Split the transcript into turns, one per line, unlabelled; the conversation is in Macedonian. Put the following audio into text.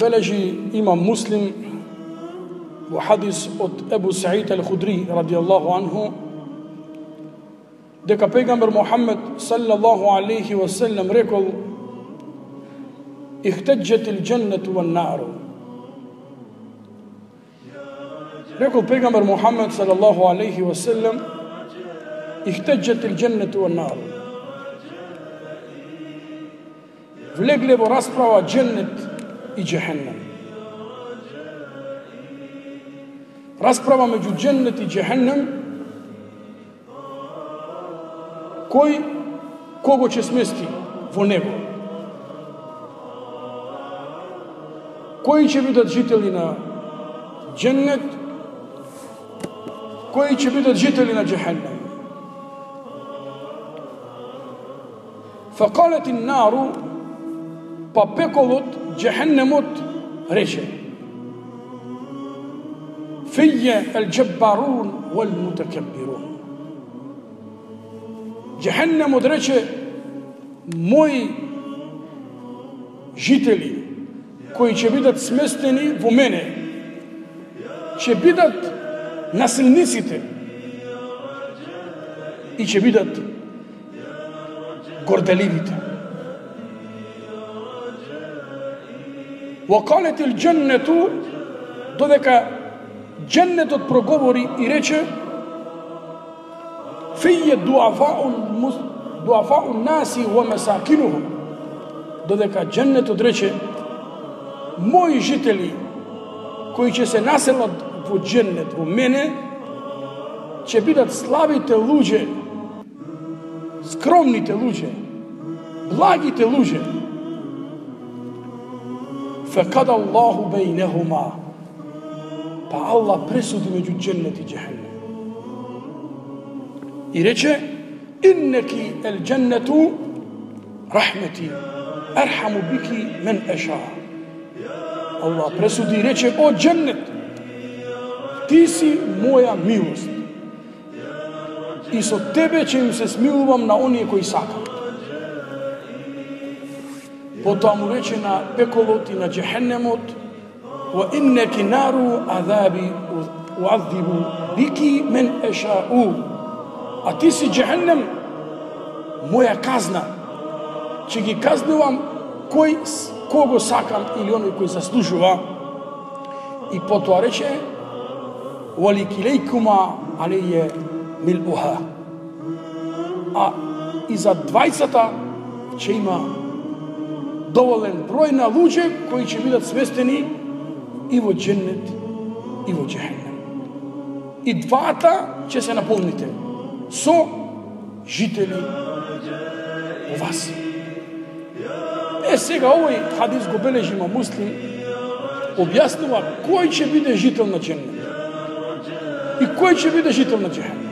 بلجي إمام مسلم وحديث أبو سعيد الخدري رضي الله عنه. دكا بيغمبر محمد صلى الله عليه وسلم ركل اهتجت الجنة والنار. ركل بيغمبر محمد صلى الله عليه وسلم اهتجت الجنة والنار. влегле во расправа дженнет и джехеннем. Расправа меѓу дженнет и джехеннем, кој кого ќе смести во него? Кои ќе бидат жители на дженнет? Кои ќе бидат жители на джехеннем? فقالت النار Па пеколот, джехеннемот, рече Фије ел джеббарун вел мутакеббирун Джехеннемот рече Мои жители кои ќе бидат сместени во мене ќе бидат насилниците и ќе бидат горделивите. وقالت الجنة додека дженнетот проговори и рече фије дуафау дуафау наси ва масакинухум додека дженнетот рече мои жители кои ќе се населат во дженнет во мене ќе бидат славите луѓе скромните луѓе благите луѓе فَكَدَ اللَّهُ بَيْنَهُمَا Pa Allah presudi među džennet i džehennem. I reče, inneki el džennetu rahmeti, arhamu biki men eša. Allah presudi i reče, o džennet, ti si moja milost. I so tebe će im se smilovam na onije koji sakam. Потоа му рече на пеколот и на джехеннемот, wa inneki naru azabi uazibu biki men ешау. А ти си джехеннем, моја казна, ќе ги казнувам кој кого сакам или оној кој заслужува. И потоа рече, валикилейкума алеје милуха. А и за двајцата ќе има доволен број на луѓе кои ќе бидат сместени и во дженнет и во джехенем. И двата ќе се наполните со жители во вас. Е, сега овој хадис го бележи има муслим, објаснува кој ќе биде жител на дженнет и кој ќе биде жител на джехенем.